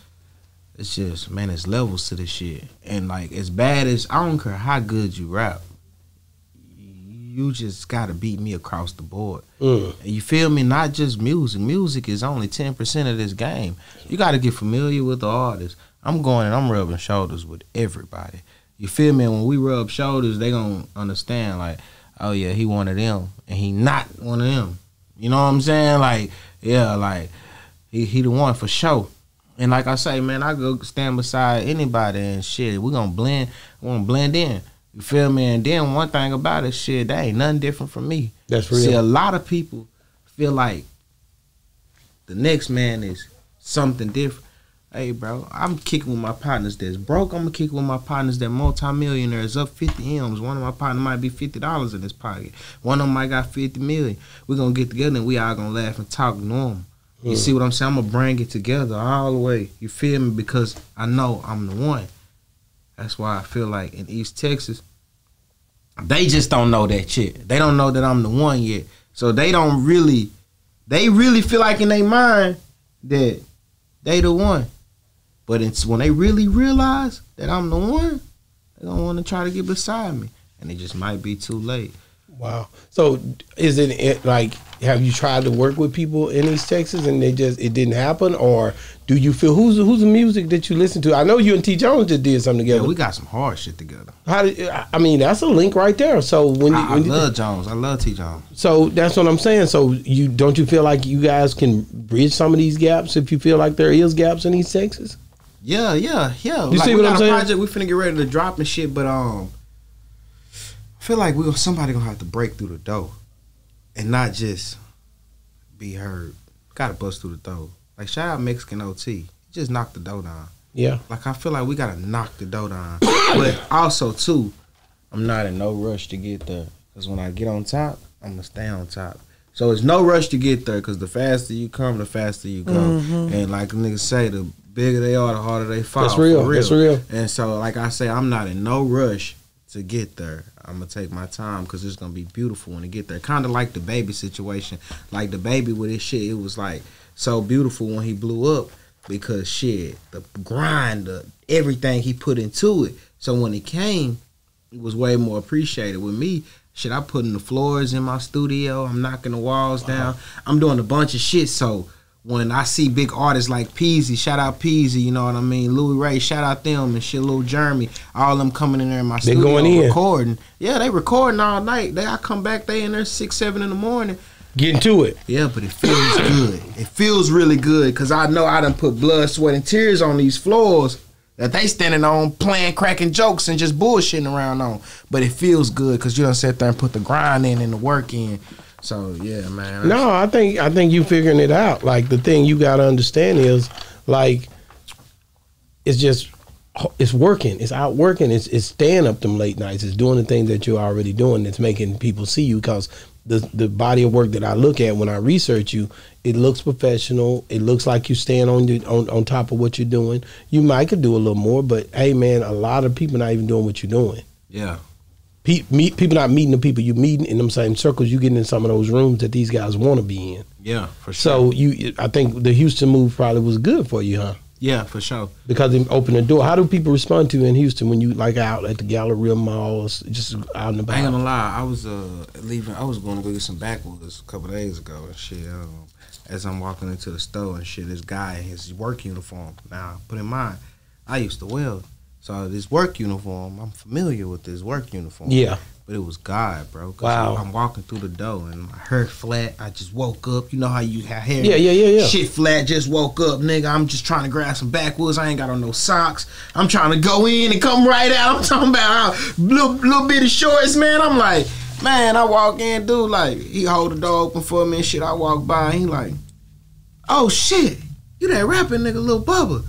it's just man, it's levels to this shit. And like as bad as I don't care how good you rap, you just gotta beat me across the board. Mm. You feel me? Not just music. Music is only ten percent of this game. You gotta get familiar with the artist. I'm going and I'm rubbing shoulders with everybody. You feel me? And when we rub shoulders, they gonna understand like, oh yeah, he one of them, and he not one of them. You know what I'm saying? Like, yeah, like he he the one for sure. And like I say, man, I go stand beside anybody and shit. We gonna blend, we gonna blend in. You feel me? And then one thing about it, shit, that ain't nothing different from me. That's real. See, a lot of people feel like the next man is something different. Hey, bro, I'm kicking with my partners that's broke. I'm gonna kick with my partners that multimillionaires up 50 M's. One of my partners might be $50 in his pocket. One of them might got 50 million. We're gonna get together and we all gonna laugh and talk normal. You see what I'm saying? I'm gonna bring it together all the way. You feel me? Because I know I'm the one. That's why I feel like in East Texas, they just don't know that shit. They don't know that I'm the one yet. So they don't really, they really feel like in their mind that they the one. But it's when they really realize that I'm the one, they don't want to try to get beside me, and it just might be too late. Wow. So is it it like have you tried to work with people in East Texas and they just it didn't happen or do you feel who's who's the music that you listen to? I know you and T Jones just did something Yeah, together. we got some hard shit together. How did I mean that's a link right there. So when you, I, I when you love Jones. I love T. Jones. so that's what I'm saying. So you don't you feel like you guys can bridge some of these gaps if you feel like there is gaps in East Texas? Yeah, yeah, yeah. You like, see we what got I'm a saying? project we finna get ready to drop and shit, but um, I feel like we somebody gonna have to break through the door, and not just be heard. Gotta bust through the door. Like shout out Mexican OT. He just knocked the door down. Yeah. Like I feel like we gotta knock the door down. but also too, I'm not in no rush to get there. Cause when I get on top, I'm gonna stay on top. So it's no rush to get there. Cause the faster you come, the faster you go. Mm-hmm. And like niggas say, the bigger they are, the harder they fall. That's real. for That's real. And so, like I say, I'm not in no rush to get there. I'm gonna take my time because it's gonna be beautiful when I get there. Kind of like the baby situation. Like the baby with his shit, it was like so beautiful when he blew up because shit, the grind, the everything he put into it. So when it came, it was way more appreciated. With me, shit, I putting the floors in my studio. I'm knocking the walls down. I'm doing a bunch of shit. So when I see big artists like Peasy, shout out Peasy, you know what I mean? Louis Ray, shout out them and shit, Lil Jeremy, all them coming in there in my They studio going in. recording. Yeah, they recording all night. They I come back, they in there six, seven in the morning. Getting to it. Yeah, but it feels good. It feels really good because I know I done put blood, sweat, and tears on these floors that they standing on, playing, cracking jokes, and just bullshitting around on. But it feels good because you done sit there and put the grind in and the work in. So yeah, man. No, I think I think you figuring it out. Like the thing you got to understand is like it's just it's working. It's out working. It's it's staying up them late nights. It's doing the things that you're already doing. That's making people see you because the the body of work that I look at when I research you, it looks professional. It looks like you're staying on your, on on top of what you're doing. You might could do a little more, but hey, man, a lot of people not even doing what you're doing. yeah, Pe- meet, people not meeting the people you meeting in them same circles. You getting in some of those rooms that these guys want to be in. yeah, for sure. So you, I think the Houston move probably was good for you, huh? yeah, for sure. Because it opened the door. How do people respond to you in Houston when you like out at the Galleria Mall, or s- just out and I ain't gonna lie, I was uh leaving. I was going to go get some backwoods a couple days ago and shit. Um, as I'm walking into the store and shit, this guy in his work uniform. Now, put in mind, I used to weld, so this work uniform, I'm familiar with this work uniform. Yeah, But it was God, bro. 'cause Wow. I'm walking through the door and my hair flat. I just woke up. You know how you have hair? Yeah, yeah, yeah, yeah. Shit flat. Just woke up, nigga. I'm just trying to grab some backwoods. I ain't got on no socks. I'm trying to go in and come right out. I'm talking about how little little bitty shorts, man. I'm like, man. I walk in, dude. Like he hold the door open for me and shit. I walk by. And he like, oh shit, you that rapping nigga, little Bubba.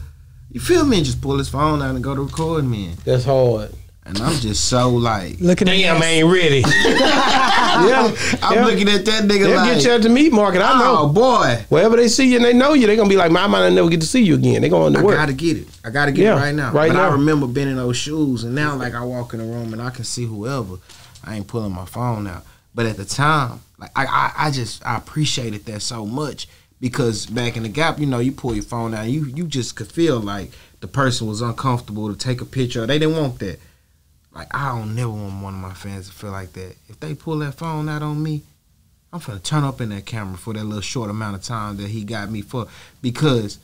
You feel me? And just pull his phone out and go to record me. that's hard. And I'm just so like. Looking at Damn, us. I ain't ready. yeah, I'm yeah. looking at that nigga They'll like, get you at the meat market. I know. oh boy, Wherever they see you and they know you, they gonna be like, "My mind, "I might never get to see you again." They going to know. I work. gotta get it. I gotta get Yeah, it right now. right but now. I remember being in those shoes, and now like I walk in the room and I can see whoever. I ain't pulling my phone out. But at the time, like I, I, I just I appreciated that so much because back in the gap, you know, you pull your phone out, you you just could feel like the person was uncomfortable to take a picture. They didn't want that. Like I don't never want one of my fans to feel like that. If they pull that phone out on me, I'm gonna turn up in that camera for that little short amount of time that he got me for because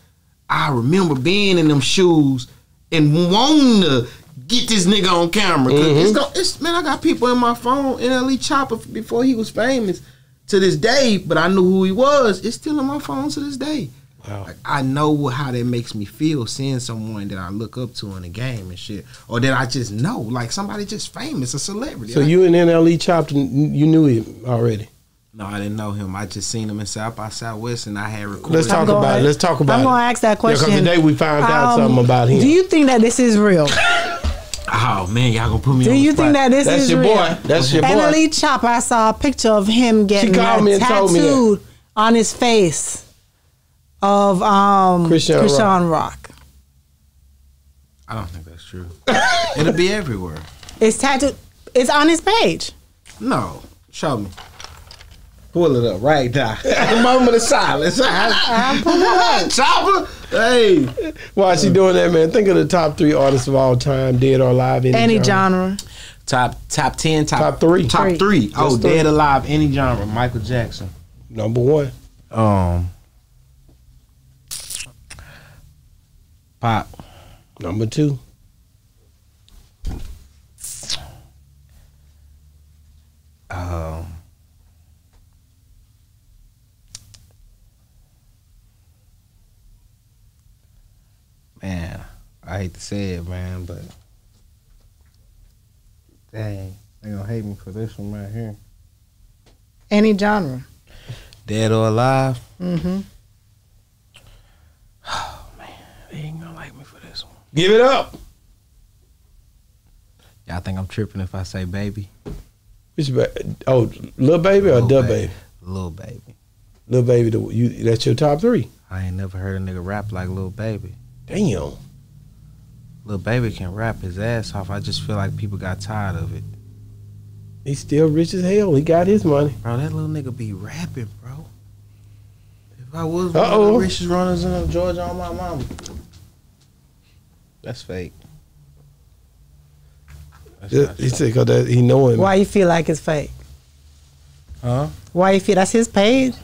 I remember being in them shoes and wanting to get this nigga on camera. because mm-hmm. it's gon- it's, man, I got people in my phone, NLE Chopper before he was famous to this day, but I knew who he was. It's still in my phone to this day. Wow. Like I know how that makes me feel seeing someone that I look up to in the game and shit, or that I just know, like somebody just famous, a celebrity. So Like, you and NLE chopped, and you knew him already. No, I didn't know him. I just seen him in South by Southwest, and I had recorded. Let's talk I'm about it. Let's talk about it. I'm it. gonna ask that question. because today we found out Um, something about him. Do you think that this is real? Oh man, y'all gonna put me. Do on the you think that this That's is your real? boy. That's your boy. NLE Chopper, I saw a picture of him getting called me that and told me tattooed on his face of um Chrisean Chrisean Rock. I don't think that's true. It'll be everywhere. It's tattooed. It's on his page. No, show me. Pull it up right now. the moment of silence. I'm pulling up. Chopper. Hey, Why is she doing that, man? Think of the top three artists of all time, dead or alive. Any, Any genre. genre. top top ten, top, Top three. top Three. three. Oh, Just three. dead alive, any genre. Michael Jackson. Number one. Um, pop. Number two. Um, man, I hate to say it, man, but dang, they gonna hate me for this one right here. Any genre. Dead or alive? Mm-hmm. Oh man, they ain't gonna like me for this one. Give it up. Y'all think I'm tripping if I say baby? Which ba- oh, little baby or Lil dub Baby. baby? Little baby. Little baby, the, you that's your top three. I ain't never heard a nigga rap like little Baby. Damn. Little Baby can rap his ass off. I just feel like people got tired of it. He's still rich as hell. He got his money. Bro, that little nigga be rapping, bro. If I was one of Uh-oh. the richest runners in Georgia on my mama. That's fake. That's Yeah, not He said because that he know him. Why you feel like it's fake? Huh? Why you feel that's his page?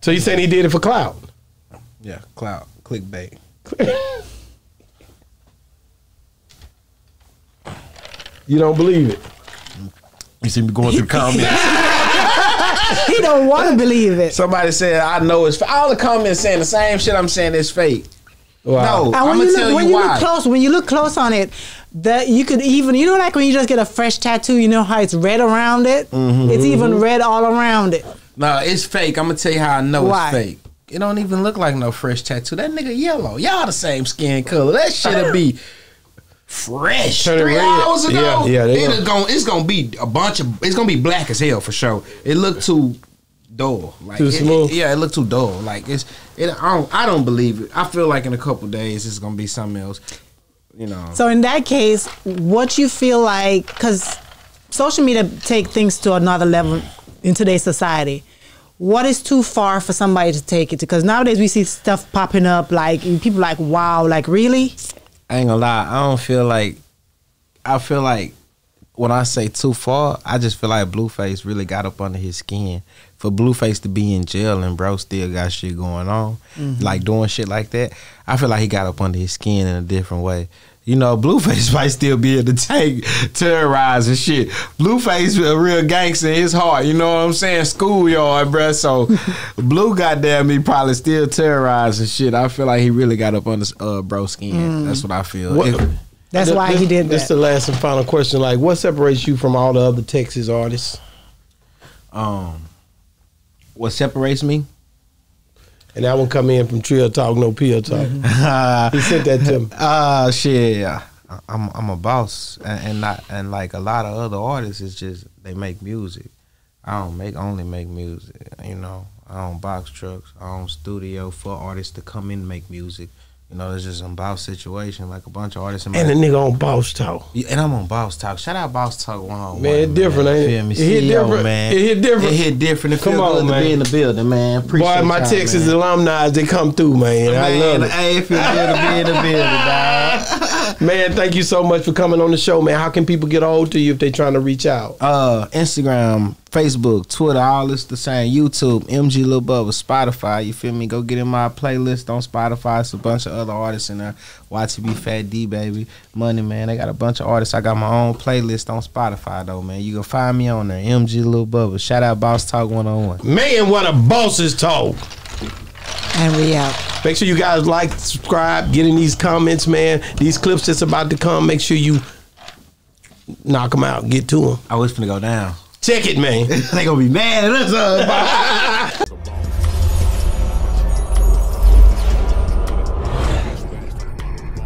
So you saying he did it for clout? Yeah, clout, clickbait. You don't believe it? You see me going through comments. He don't want to believe it. Somebody said, "I know it's." Fa-. All the comments saying the same shit. I'm saying it's fake. Wow. No, And I'm when gonna you tell look, when you you look close, when you look close on it, that you could even, you know, like when you just get a fresh tattoo, you know how it's red around it. Mm-hmm. It's even red all around it. No, it's fake. I'm gonna tell you how I know Why? it's fake. It don't even look like no fresh tattoo. That nigga yellow. Y'all the same skin color. That shit'll be fresh Turn three red. hours ago. Yeah, yeah, they It's gonna- gonna it's gonna be a bunch of. It's gonna be black as hell for sure. It looked too dull. Like Too it- smooth? it- yeah, it looked too dull. Like it's. It. I don't. I don't believe it. I feel like in a couple days it's gonna be something else. You know. So in that case, what you feel like, because social media take things to another level in today's society. What is too far for somebody to take it? Because nowadays we see stuff popping up like people like, wow, like really? I ain't gonna lie. I don't feel like. I feel like when I say too far, I just feel like Blueface really got up under his skin. For Blueface to be in jail and bro still got shit going on, mm-hmm. like doing shit like that, I feel like he got up under his skin in a different way. You know, Blueface might still be able to take terrorize and shit. Blueface a real gangster in his heart. You know what I'm saying? Schoolyard, bruh. So Blue goddamn me probably still terrorize and shit. I feel like he really got up under uh bro skin. That's what I feel. What- If- That's Th- why this, he did This that. the last and final question. Like, what separates you from all the other Texas artists? um what separates me And that one come in from Trill Talk, no Pill Talk. He sent that to me. uh shit i'm i'm a boss and, and not and like a lot of other artists it's just they make music. I don't make only make music you know. I own box trucks i own studio for artists to come in and make music you know it's just a boss situation like a bunch of artists And the nigga on Boss Talk. Yeah, and I'm on Boss Talk. Shout out Boss Talk one on one. Man, it different, ain't it? Me? It hit CEO, different. man. It hit different. It hit different. It Come on, good man. to be in the building, man. Appreciate Boy, my Texas man. alumni, they come through, man. I love it. Hey, it feel good to be in the building, dog. Man, thank you so much for coming on the show, man. How can people get a hold to you if they trying to reach out? Uh, Instagram, Facebook, Twitter, all this the same. YouTube, MG Lil Bubba, Spotify. You feel me? Go get in my playlist on Spotify. It's a bunch of other artists in there. YTB Fat D, baby. Money, man. They got a bunch of artists. I got my own playlist on Spotify, though, man. You can find me on there. MG Lil Bubba. Shout out Boss Talk 101. Man, what a boss is talk. And we out. Make sure you guys like, subscribe, get in these comments, man. These clips that's about to come, make sure you knock them out, get to them. I was finna go down. Check it, man. they gonna be mad at us.